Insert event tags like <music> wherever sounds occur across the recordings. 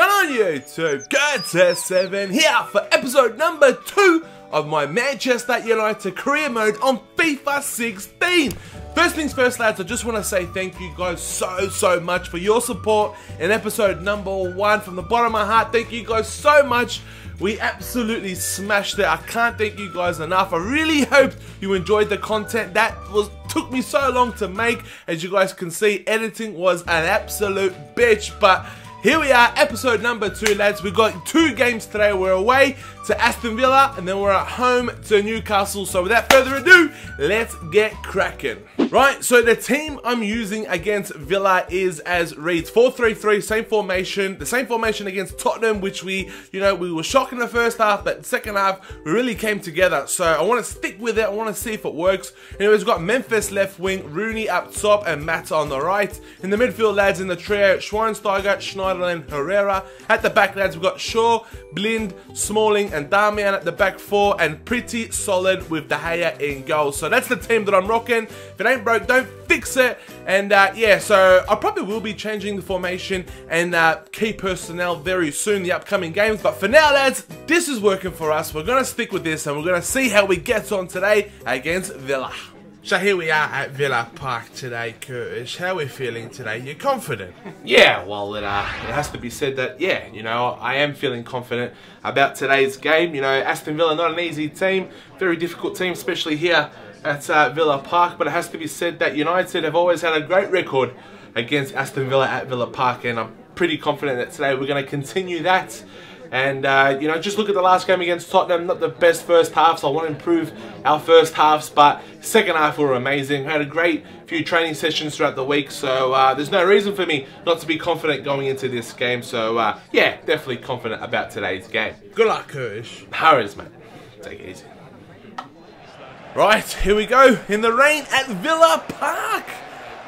going on YouTube? Good7 here for episode number 2 of my Manchester United career mode on FIFA 16. First things first lads, I just want to say thank you guys so, so much for your support in episode number 1. From the bottom of my heart, thank you guys so much. We absolutely smashed it. I can't thank you guys enough. I really hope you enjoyed the content. That was took me so long to make. As you guys can see, editing was an absolute bitch, but here we are, episode number two, lads. We've got two games today. We're away to Aston Villa, and then we're at home to Newcastle. So without further ado, let's get cracking. Right, so the team I'm using against Villa is as reads 4-3-3, same formation, the same formation against Tottenham, which we, you know, we were shocked in the first half, but second half, we really came together. So I want to stick with it, I want to see if it works. Anyways, we've got Memphis left wing, Rooney up top, and Mata on the right. In the midfield, lads, in the trio, Schweinsteiger, Schneiderlin, Herrera. At the back, lads, we've got Shaw, Blind, Smalling, and Darmian at the back four, and pretty solid with De Gea in goal. So that's the team that I'm rocking. If it ain't broke, don't fix it. And uh, yeah, so I probably will be changing the formation and uh, key personnel very soon, the upcoming games. But for now, lads, this is working for us. We're going to stick with this and we're going to see how we get on today against Villa. So here we are at Villa Park today, Curtis. How are we feeling today? You're confident? Yeah, well, it, uh, it has to be said that, yeah, you know, I am feeling confident about today's game. You know, Aston Villa, not an easy team, very difficult team, especially here at uh, Villa Park. But it has to be said that United have always had a great record against Aston Villa at Villa Park, and I'm pretty confident that today we're going to continue that. And, uh, you know, just look at the last game against Tottenham. Not the best first half, so I want to improve our first halves. But second half were amazing. had a great few training sessions throughout the week. So uh, there's no reason for me not to be confident going into this game. So, uh, yeah, definitely confident about today's game. Good luck, Curtis. Harris, mate. Take it easy. Right, here we go. In the rain at Villa Park.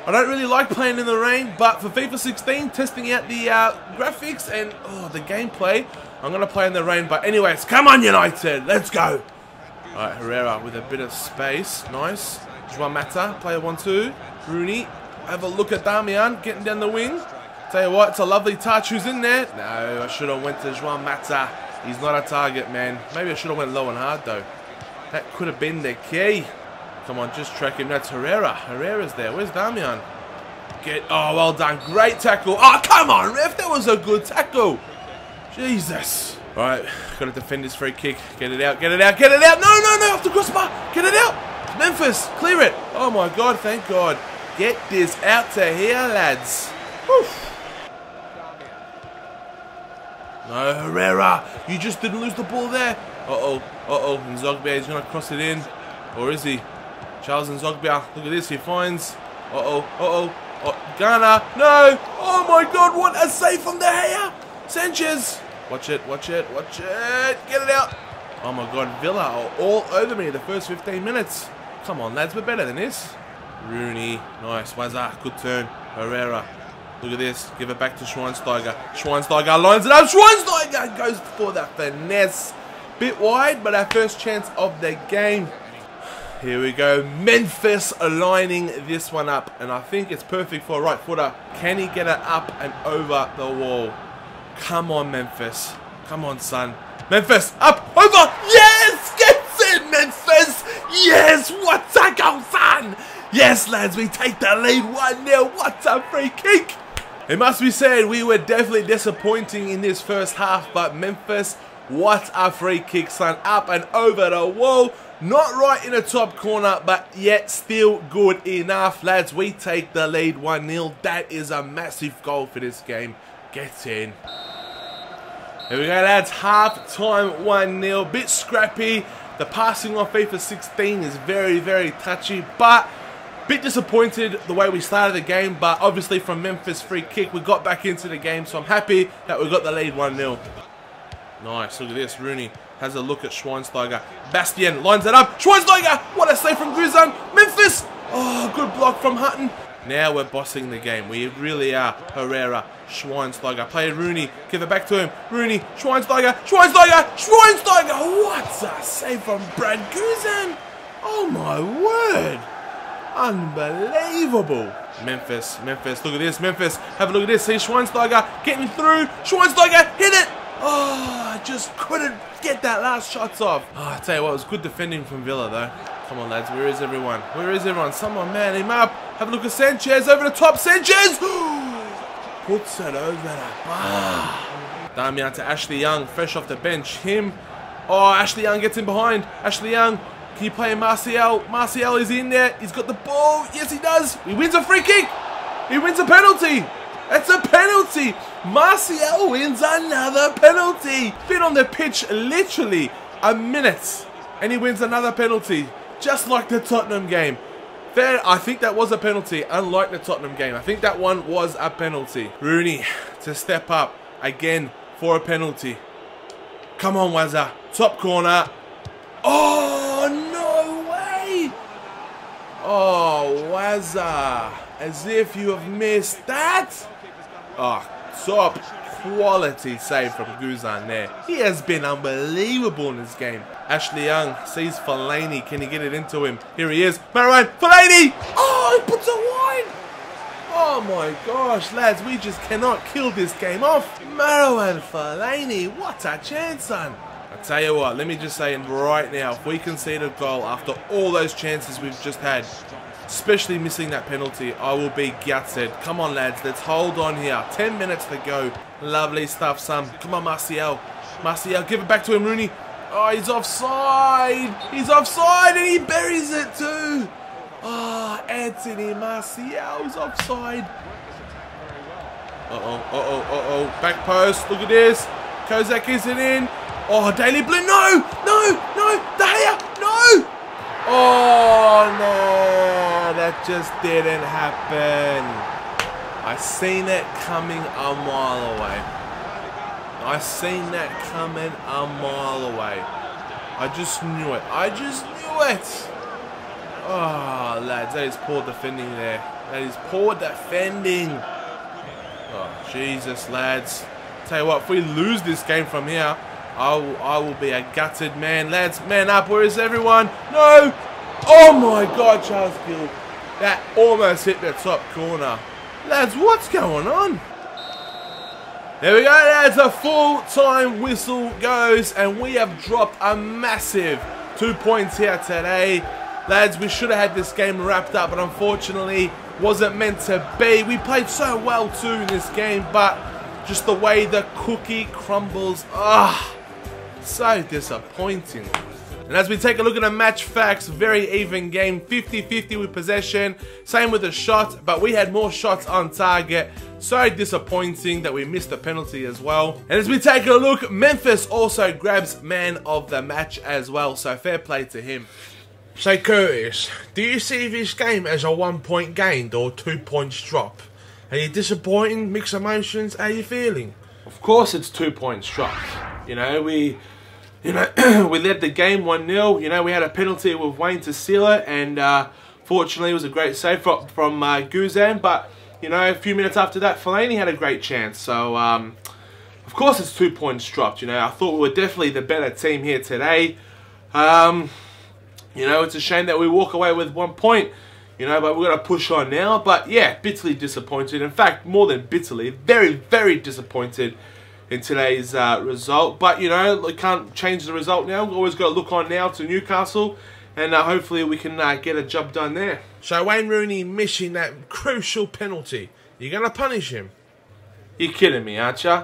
I don't really like playing in the rain, but for FIFA 16, testing out the uh, graphics and oh, the gameplay, I'm going to play in the rain. But anyways, come on United, let's go. Alright, Herrera with a bit of space. Nice. Juan Mata, player 1-2. Rooney, have a look at Darmian, getting down the wing. Tell you what, it's a lovely touch. Who's in there? No, I should have went to Juan Mata. He's not a target, man. Maybe I should have went low and hard, though. That could have been the key. Come on, just track him. That's Herrera. Herrera's there. Where's Darmian? Get. Oh, well done. Great tackle. Oh, come on, ref. That was a good tackle. Jesus. All right, got to defend this free kick. Get it out. Get it out. Get it out. No, no, no. Off the crossbar. Get it out. Memphis, clear it. Oh my God. Thank God. Get this out to here, lads. Whew. No, Herrera. You just didn't lose the ball there. Uh-oh. Uh-oh. And Zogbia is going to cross it in. Or is he? Charles N'Zogbia. Look at this. He finds. Uh-oh. Uh-oh. Oh, Ghana. No. Oh, my God. What a save from De Gea. Sanchez. Watch it. Watch it. Watch it. Get it out. Oh, my God. Villa are all over me the first 15 minutes. Come on, lads. We're better than this. Rooney. Nice. Wazza. Good turn. Herrera. Look at this. Give it back to Schweinsteiger. Schweinsteiger lines it up. Schweinsteiger goes for that finesse. Bit wide, but our first chance of the game. Here we go. Memphis aligning this one up. And I think it's perfect for a right footer. Can he get it up and over the wall? Come on, Memphis. Come on, son. Memphis, up, over. Yes! Gets in, Memphis! Yes! What a goal, son! Yes, lads, we take the lead 1-0. What a free kick! It must be said, we were definitely disappointing in this first half, but Memphis, what a free kick, son. Up and over the wall. Not right in the top corner, but yet still good enough. Lads, we take the lead 1-0. That is a massive goal for this game. Get in. Here we go, lads. Half time 1-0. Bit scrappy. The passing on FIFA 16 is very, very touchy, but Bit disappointed the way we started the game, but obviously from Memphis free kick, we got back into the game, so I'm happy that we got the lead 1-0. Nice, look at this, Rooney has a look at Schweinsteiger. Bastian lines it up, Schweinsteiger! What a save from Guzan! Memphis! Oh, good block from Hutton. Now we're bossing the game. We really are. Herrera, Schweinsteiger, play Rooney, give it back to him. Rooney, Schweinsteiger, Schweinsteiger, Schweinsteiger! What a save from Brad Guzan! Oh my word! Unbelievable. Memphis, Memphis, look at this, Memphis. Have a look at this. See Schweinsteiger getting through. Schweinsteiger hit it. Oh, I just couldn't get that last shot off. Oh, I tell you what, it was good defending from Villa though. Come on, lads. Where is everyone? Where is everyone? Someone man him up. Have a look at Sanchez over the top. Sanchez <gasps> puts it over the bar. Ah. Darmian to Ashley Young, fresh off the bench. Him. Oh, Ashley Young gets in behind. Ashley Young. Can you play Martial? Martial is in there. He's got the ball. Yes, he does. He wins a free kick. He wins a penalty. That's a penalty. Martial wins another penalty. Been on the pitch literally a minute. And he wins another penalty. Just like the Tottenham game. There, I think that was a penalty, unlike the Tottenham game. I think that one was a penalty. Rooney to step up again for a penalty. Come on, Wazza. Top corner. Oh, no way. Oh, Wazza. As if you have missed that. Oh, top quality save from Guzan there. He has been unbelievable in this game. Ashley Young sees Fellaini. Can he get it into him? Here he is. Marouane. Fellaini. Oh, he puts a wine. Oh my gosh, lads, we just cannot kill this game off. Marouane Fellaini, what a chance, son. I tell you what, let me just say right now, if we concede a goal after all those chances we've just had, especially missing that penalty, I will be gutted. Come on, lads, let's hold on here. 10 minutes to go. Lovely stuff, son. Come on, Martial. Martial, give it back to him, Rooney. Oh, he's offside. He's offside and he buries it too. Oh, Anthony Martial's offside. Uh-oh, uh-oh, uh-oh. Back post. Look at this. Kozak isn't in. Oh, Daley Blind. No, no, no. De Gea. No. Oh, no. That just didn't happen. I seen it coming a mile away. I seen that coming a mile away. I just knew it. I just knew it. Oh, lads, that is poor defending there. That is poor defending. Oh, Jesus, lads. Tell you what, if we lose this game from here, I will, I will be a gutted man. Lads, man up. Where is everyone? No! Oh my God, Carles Gil. That almost hit the top corner. Lads, what's going on? There we go, lads. A full-time whistle goes, and we have dropped a massive two points here today. Lads, we should have had this game wrapped up, but unfortunately wasn't meant to be. We played so well too in this game, but just the way the cookie crumbles, ah, so disappointing. And as we take a look at the match facts, very even game, 50-50 with possession, same with the shot, but we had more shots on target. So disappointing that we missed the penalty as well. And as we take a look, Memphis also grabs man of the match as well, so fair play to him. So Curtis, do you see this game as a one point gained or two points drop? Are you disappointed, mixed emotions, how are you feeling? Of course it's two points dropped. You know, we you know, <clears throat> we led the game 1-0. You know, we had a penalty with Wayne to seal it, and uh, fortunately it was a great save from, from uh, Guzan, but, you know, a few minutes after that, Fellaini had a great chance, so, um, of course it's two points dropped, you know, I thought we were definitely the better team here today. Um, you know, it's a shame that we walk away with one point, you know, but we're going to push on now, but yeah, bitterly disappointed. In fact, more than bitterly, very, very disappointed in today's uh, result. But, you know, we can't change the result now. We've always got to look on now to Newcastle. And uh, hopefully we can uh, get a job done there. So Wayne Rooney missing that crucial penalty. You're going to punish him? You're kidding me, aren't you?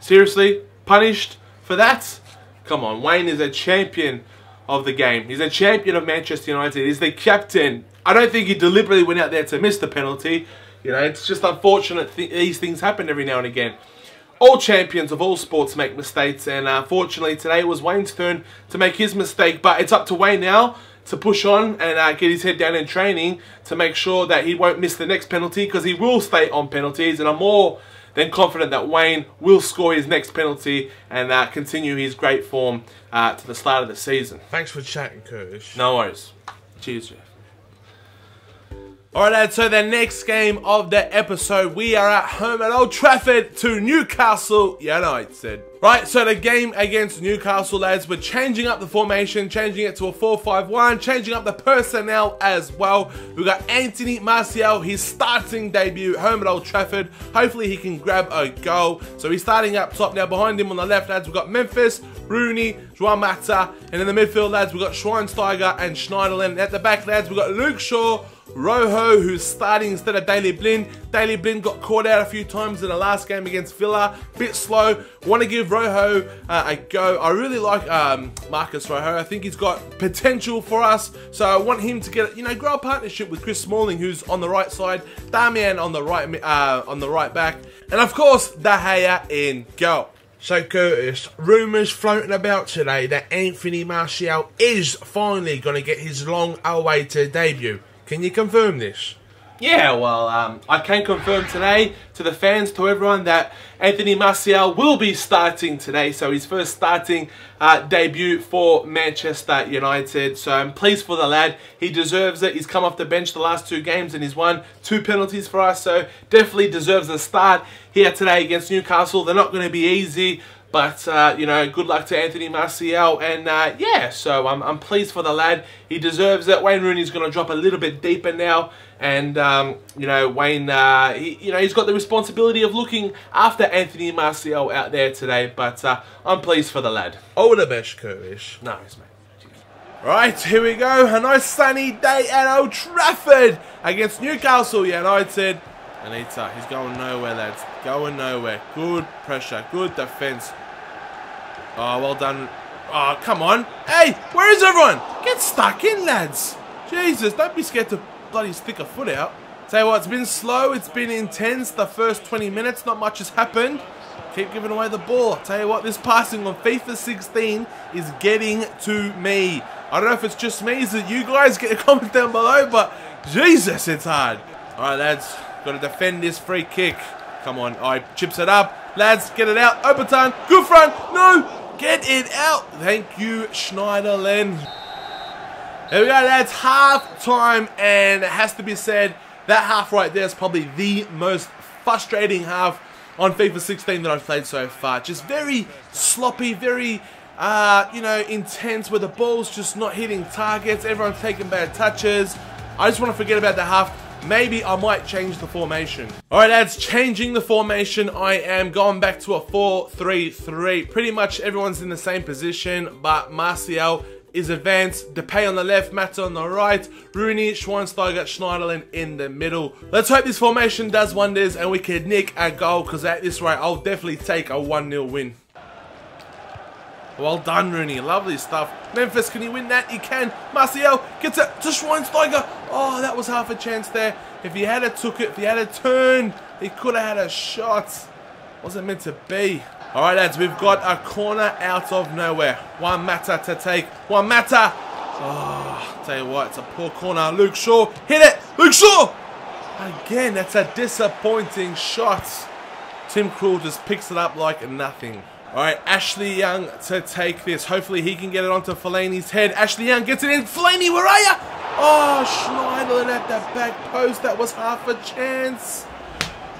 Seriously? Punished for that? Come on, Wayne is a champion of the game. He's a champion of Manchester United. He's the captain. I don't think he deliberately went out there to miss the penalty. You know, it's just unfortunate th these things happen every now and again all champions of all sports make mistakes, and unfortunately uh, today it was Wayne's turn to make his mistake. But it's up to Wayne now to push on and uh, get his head down in training to make sure that he won't miss the next penalty because he will stay on penalties. And I'm more than confident that Wayne will score his next penalty and uh, continue his great form uh, to the start of the season. Thanks for chatting, Curtis. No worries. Cheers, Jeff. Alright lads, so the next game of the episode, we are at home at Old Trafford to Newcastle United. Right, so the game against Newcastle lads, we're changing up the formation, changing it to a 4-5-1, changing up the personnel as well. We've got Anthony Martial, his starting debut, home at Old Trafford. Hopefully he can grab a goal. So he's starting up top now. Behind him on the left lads, we've got Memphis, Rooney, Juan Mata, and in the midfield lads, we've got Schweinsteiger and Schneiderlin. At the back lads, we've got Luke Shaw, Rojo, who's starting instead of Daley Blind. Daley Blind got caught out a few times in the last game against Villa. Bit slow. Want to give Rojo uh, a go. I really like um, Marcos Rojo. I think he's got potential for us. So I want him to get, you know, grow a partnership with Chris Smalling, who's on the right side. Darmian on the right, uh, on the right back, and of course De Gea in goal. So Curtis, rumours floating about today that Anthony Martial is finally going to get his long-awaited debut. Can you confirm this? Yeah, well, um, I can confirm today to the fans, to everyone, that Anthony Martial will be starting today. So his first starting uh, debut for Manchester United. So I'm pleased for the lad. He deserves it. He's come off the bench the last two games and he's won two penalties for us. So definitely deserves a start here today against Newcastle. They're not going to be easy. But, uh, you know, good luck to Anthony Martial. And, uh, yeah, so I'm, I'm pleased for the lad. He deserves it. Wayne Rooney's going to drop a little bit deeper now. And, um, you know, Wayne, uh, he, you know, he's got the responsibility of looking after Anthony Martial out there today. But uh, I'm pleased for the lad. All the best, Curtis. Nice, mate. Right, here we go. A nice sunny day at Old Trafford against Newcastle United. Anita, uh, he's going nowhere, lads. Going nowhere. Good pressure. Good defence. Oh, well done. Oh, come on. Hey, where is everyone? Get stuck in, lads. Jesus, don't be scared to bloody stick a foot out. Tell you what, it's been slow. It's been intense. The first 20 minutes, not much has happened. Keep giving away the ball. Tell you what, this passing on FIFA 16 is getting to me. I don't know if it's just me. Is it you guys? Get a comment down below. But Jesus, it's hard. All right, lads. Got to defend this free kick. Come on. I right, chips it up. Lads, get it out. Open time. Good front. No. Get it out. Thank you, Schneiderlin. Here we go, lads. Half time. And it has to be said, that half right there is probably the most frustrating half on FIFA 16 that I've played so far. Just very sloppy, very, uh, you know, intense where the ball's just not hitting targets. Everyone's taking bad touches. I just want to forget about the half maybe I might change the formation. Alright lads, changing the formation. I am going back to a 4-3-3. Pretty much everyone's in the same position, but Martial is advanced. Depay on the left, Mata on the right, Rooney, Schweinsteiger, Schneiderlin in the middle. Let's hope this formation does wonders and we can nick a goal because at this rate, I'll definitely take a 1-0 win. Well done, Rooney. Lovely stuff. Memphis, can he win that? He can. Martial gets it to Schweinsteiger. Oh, that was half a chance there. If he had a took it, if he had a turn, he could have had a shot. Wasn't meant to be. All right, lads, we've got a corner out of nowhere. Juan Mata to take. Juan Mata. Oh, tell you what, it's a poor corner. Luke Shaw, hit it. Luke Shaw. Again, that's a disappointing shot. Tim Krul just picks it up like nothing. Alright, Ashley Young to take this. Hopefully he can get it onto Fellaini's head. Ashley Young gets it in. Fellaini, where are you? Oh, Schneiderlin at the back post. That was half a chance.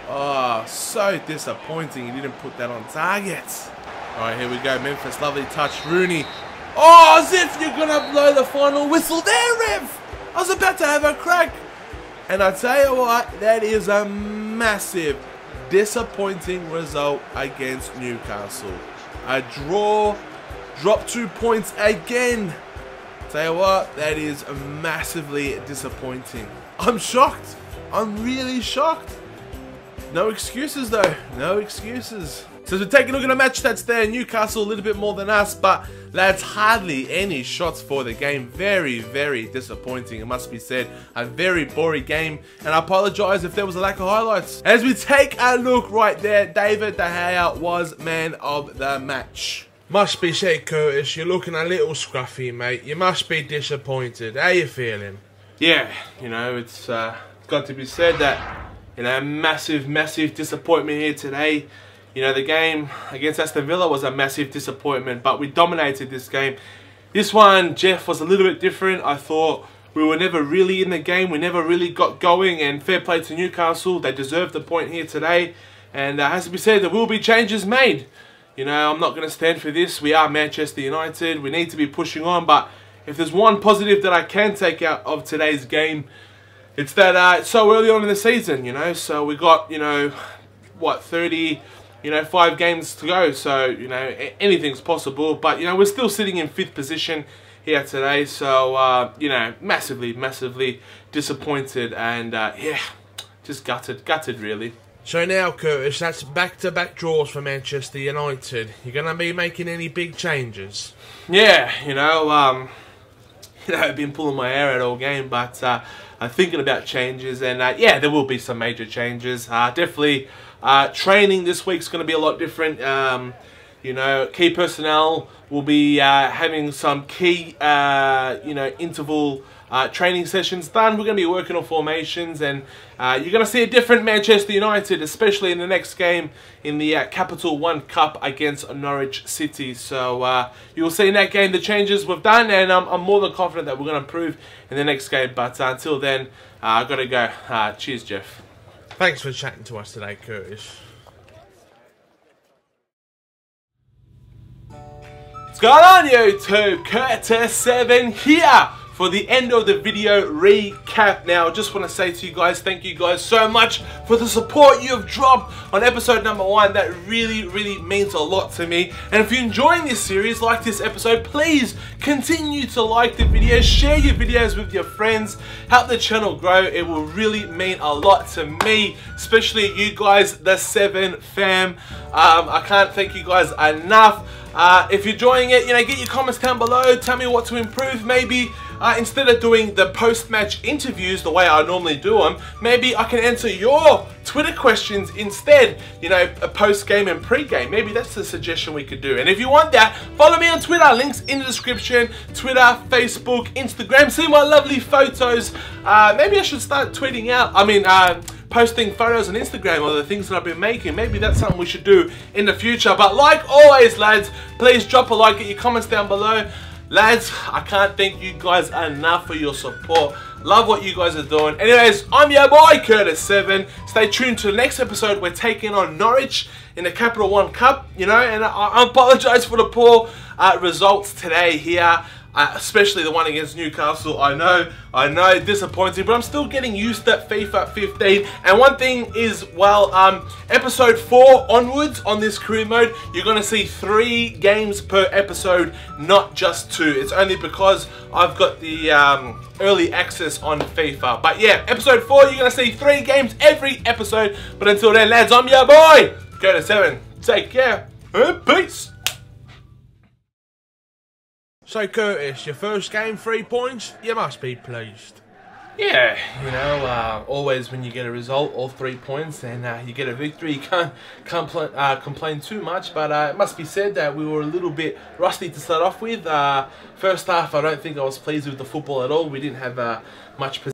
Oh, so disappointing. He didn't put that on target. Alright, here we go. Memphis, lovely touch. Rooney. Oh, as you're going to blow the final whistle there, Rev. I was about to have a crack. And I tell you what, that is a massive disappointing result against Newcastle. A draw, drop two points again. Tell you what, that is massively disappointing. I'm shocked. I'm really shocked. No excuses though. No excuses. So to take a look at the match that's there, Newcastle a little bit more than us, but that's hardly any shots for the game. Very, very disappointing, it must be said. A very boring game, and I apologise if there was a lack of highlights. As we take a look right there, David De Gea was man of the match. Must be said, Curtis, you're looking a little scruffy, mate. You must be disappointed. How you feeling? Yeah, you know, it's uh, got to be said that, you know, massive, massive disappointment here today. You know, the game against Aston Villa was a massive disappointment, but we dominated this game. This one, Jeff, was a little bit different. I thought we were never really in the game. We never really got going. And fair play to Newcastle. They deserve the point here today. And uh, has to be said, there will be changes made. You know, I'm not going to stand for this. We are Manchester United. We need to be pushing on. But if there's one positive that I can take out of today's game, it's that uh, it's so early on in the season, you know. So we got, you know, what, 30, you know, five games to go. So, you know, anything's possible. But, you know, we're still sitting in fifth position here today. So, uh, you know, massively, massively disappointed. And, uh, yeah, just gutted, gutted, really. So now, Curtis, that's back-to-back draws for Manchester United. You're going to be making any big changes? Yeah, you know, um, <laughs> you know, I've been pulling my hair out all game, but uh, I'm thinking about changes, and uh, yeah, there will be some major changes. Uh, definitely, uh, training this week's going to be a lot different. Um, you know, key personnel will be uh, having some key, uh, you know, interval uh, training sessions done. We're going to be working on formations, and uh, you're going to see a different Manchester United, especially in the next game in the uh, Capital One Cup against Norwich City. So uh, you'll see in that game the changes we've done, and um, I'm more than confident that we're going to improve in the next game. But until then, I've got to go. cheers, Jeff. Thanks for chatting to us today, Curtis. What's going on YouTube? Curtis7 here for the end of the video recap. Now, I just want to say to you guys, thank you guys so much for the support you have dropped on episode number one. That really, really means a lot to me. And if you're enjoying this series, like this episode, please continue to like the video, share your videos with your friends, help the channel grow. It will really mean a lot to me, especially you guys, the Seven fam. Um, I can't thank you guys enough. Uh, if you're enjoying it, you know, get your comments down below. Tell me what to improve. Maybe uh, instead of doing the post-match interviews the way I normally do them, maybe I can answer your Twitter questions instead. You know, a post-game and pre-game. Maybe that's the suggestion we could do. And if you want that, follow me on Twitter. Links in the description. Twitter, Facebook, Instagram. See my lovely photos. Uh, maybe I should start tweeting out. I mean, uh, posting photos on Instagram of the things that I've been making. Maybe that's something we should do in the future. But like always, lads, please drop a like, get your comments down below. Lads, I can't thank you guys enough for your support. Love what you guys are doing. Anyways, I'm your boy, Curtis7. Stay tuned to the next episode. We're taking on Norwich in the Capital One Cup, you know, and I, apologize for the poor uh, results today here uh, especially the one against Newcastle. I know, I know, disappointing, but I'm still getting used to FIFA 15. And one thing is, well, um, episode 4 onwards on this career mode, you're going to see three games per episode, not just two. It's only because I've got the um, early access on FIFA. But yeah, episode 4, you're going to see three games every episode. But until then, lads, I'm your boy. Go to 7. Take care and peace. So, Curtis, your first game, three points, you must be pleased. Yeah, you know, uh, always when you get a result, all three points, and uh, you get a victory, you can't uh, complain too much. But uh, it must be said that we were a little bit rusty to start off with. Uh, first half, I don't think I was pleased with the football at all. We didn't have uh, much